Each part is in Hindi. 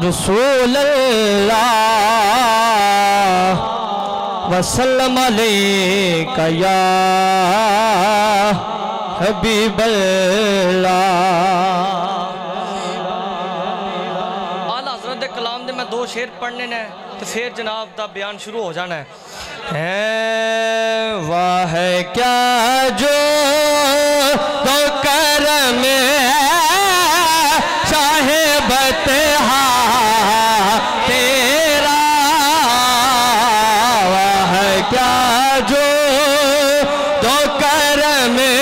रसूल वसलम कया हबीबल्ला कलाम दे मैं दो शेर पढ़ने ने तो फिर जनाब का बयान शुरू हो जाना है, है वाह क्या जो तो करम amén.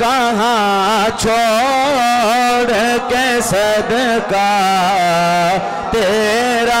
कहाँ छोड़ के सदका तेरा?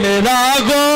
আমরা গো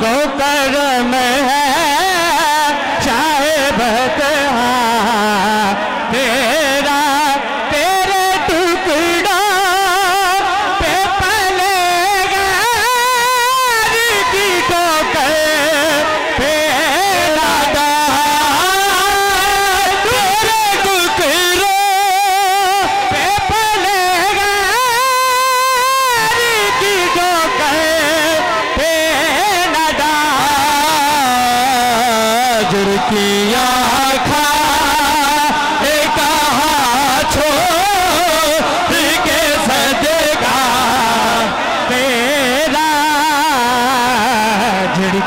go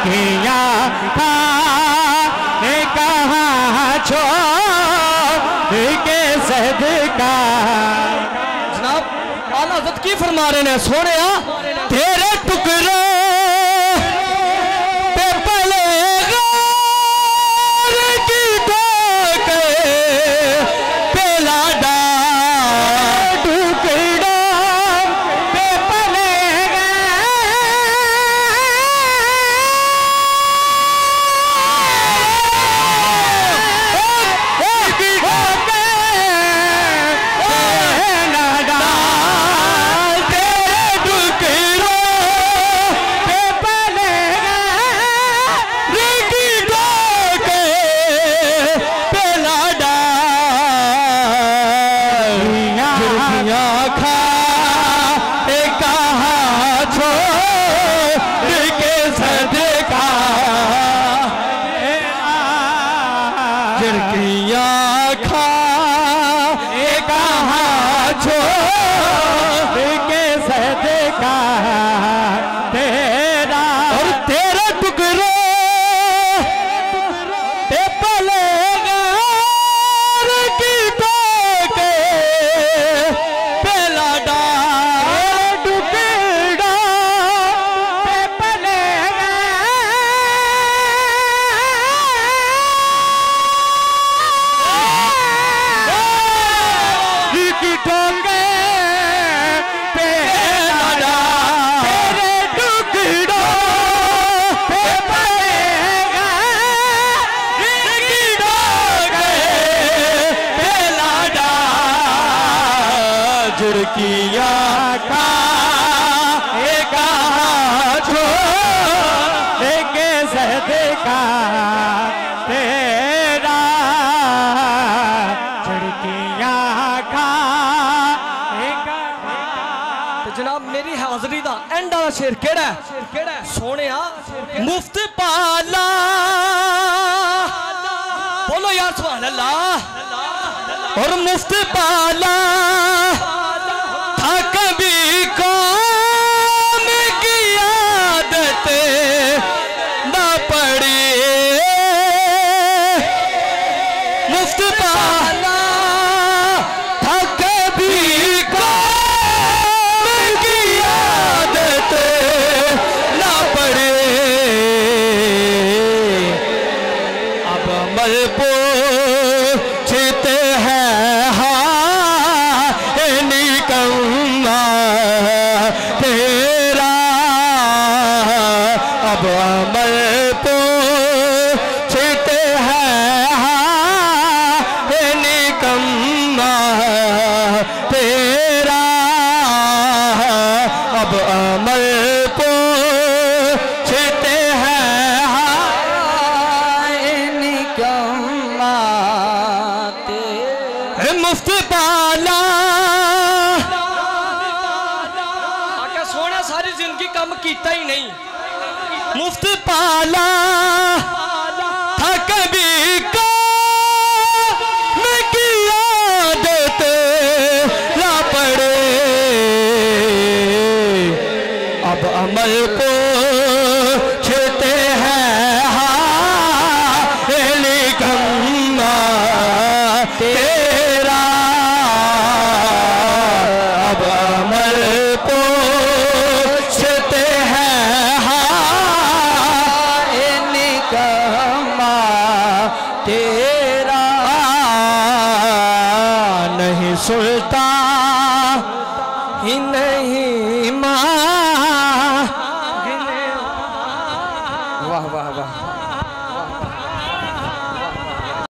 किया था। ने कहा छो? के सदका? जनाब, आला जद की फरमा रहे हैं? सोने हाँ? का तेरा छिड़किया खा तो जनाब, मेरी हाजिरी का एंड वाला शेर केड़ा सोने मुफ़्त पाला। बोलो यार, सुभान अल्लाह। और मुफ़्त पाला। मुफ़्त पाला आका सारी ज़िंदगी कम किया ही नहीं। मुफ़्त पाला अमल को सुल्तान ही नहीं